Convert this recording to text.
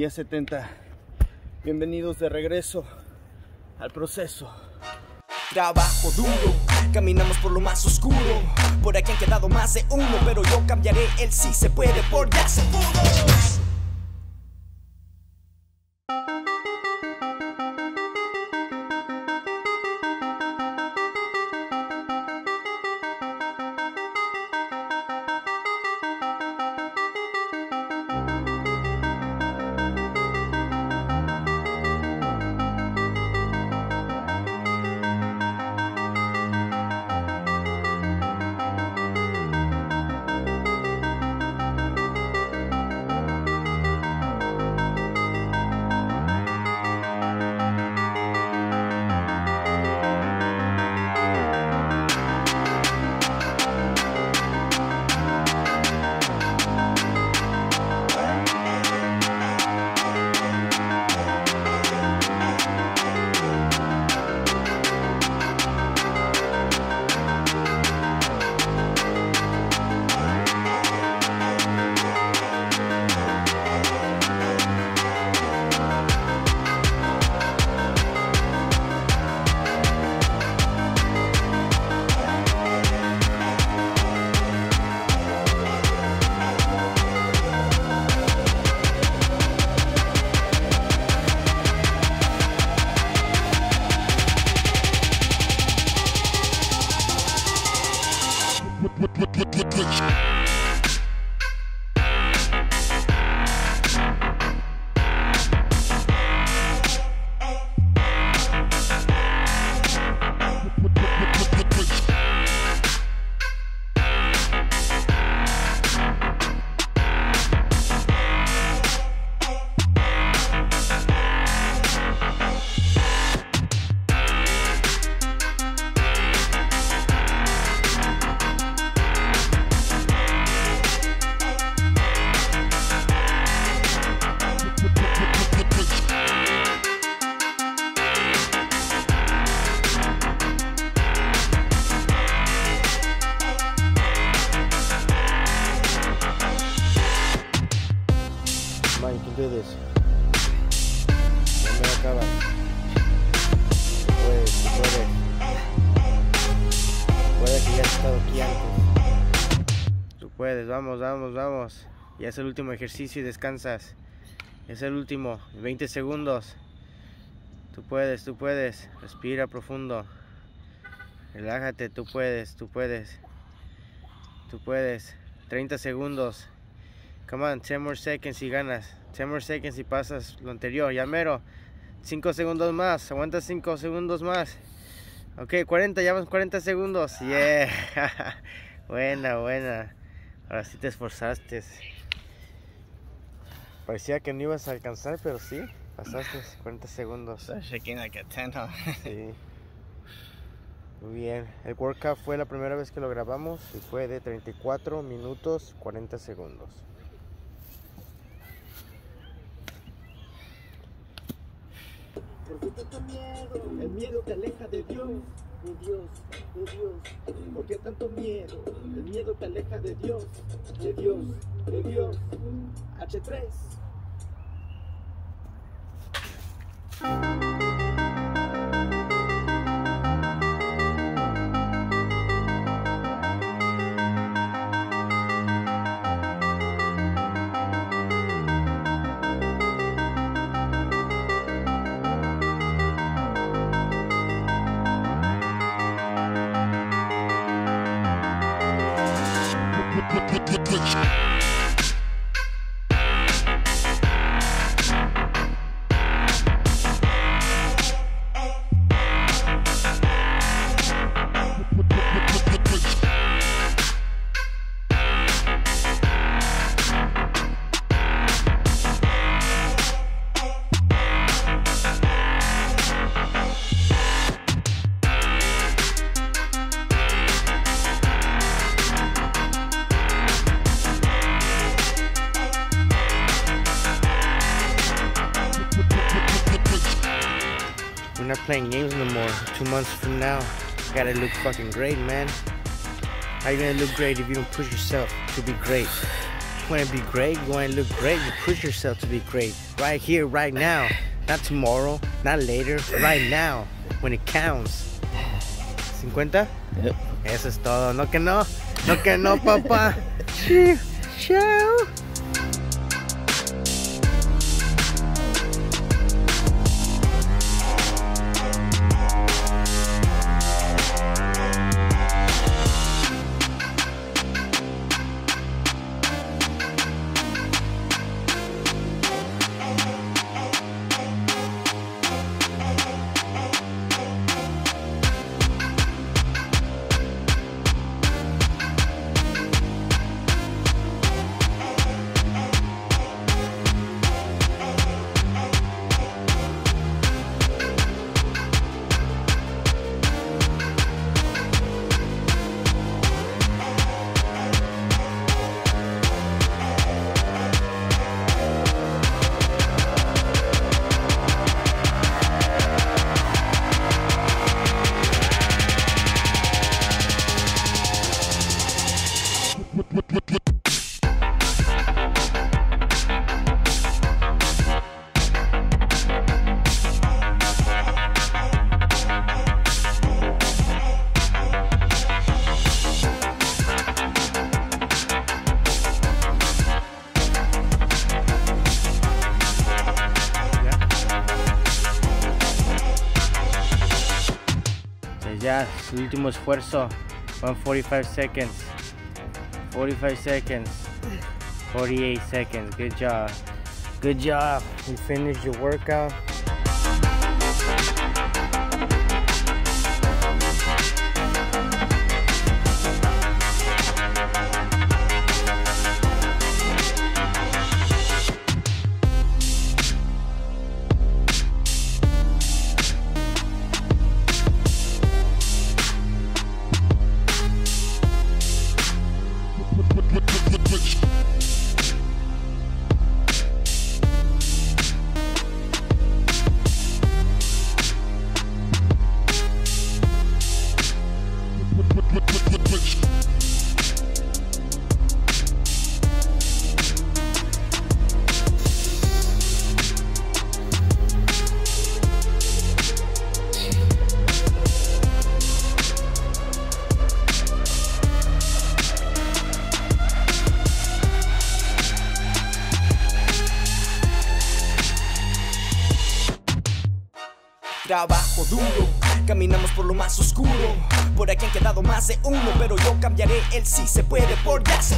Día 70. Bienvenidos de regreso al proceso. Trabajo duro, caminamos por lo más oscuro. Por aquí han quedado más de uno, pero yo cambiaré el sí se puede por ya se pudo. Switch. You do this. No me acaba. Puedes, puedes. Puede que ya has estado aquí antes. Tú puedes, vamos, vamos, vamos. Ya es el último ejercicio y descansas. Es el último, 20 segundos. Tú puedes, tú puedes. Respira profundo. Relájate, tú puedes, tú puedes. Tú puedes. 30 segundos. Come on, 10 more seconds y ganas. 10 more seconds y pasas lo anterior. Ya mero. 5 segundos más. Aguanta 5 segundos más. Ok, 40, ya vamos 40 segundos. Yeah. buena, buena. Ahora sí te esforzaste. Parecía que no ibas a alcanzar, pero sí. Pasaste 40 segundos. Sí. Muy bien. El workout fue la primera vez que lo grabamos y fue de 34 minutos 40 segundos. ¿Por qué tanto miedo? El miedo te aleja de Dios, de Dios, de Dios. ¿Por qué tanto miedo? El miedo te aleja de Dios, de Dios, de Dios. H3. Put, put, put, put. Not playing games no more. Two months from now, you gotta look fucking great, man. How you gonna look great if you don't push yourself to be great? want to be great, you want to look great, you push yourself to be great. Right here, right now. Not tomorrow, not later, right now, when it counts. ¿50? Yep. Eso es todo. No que no, no que no, papá. Chao. Ya, último esfuerzo. 145 seconds. 45 seconds. 48 seconds. Good job. Good job. You finished your workout. trabajo duro. Caminamos por lo más oscuro. Por aquí han quedado más de uno, pero yo cambiaré el sí se puede por ya se.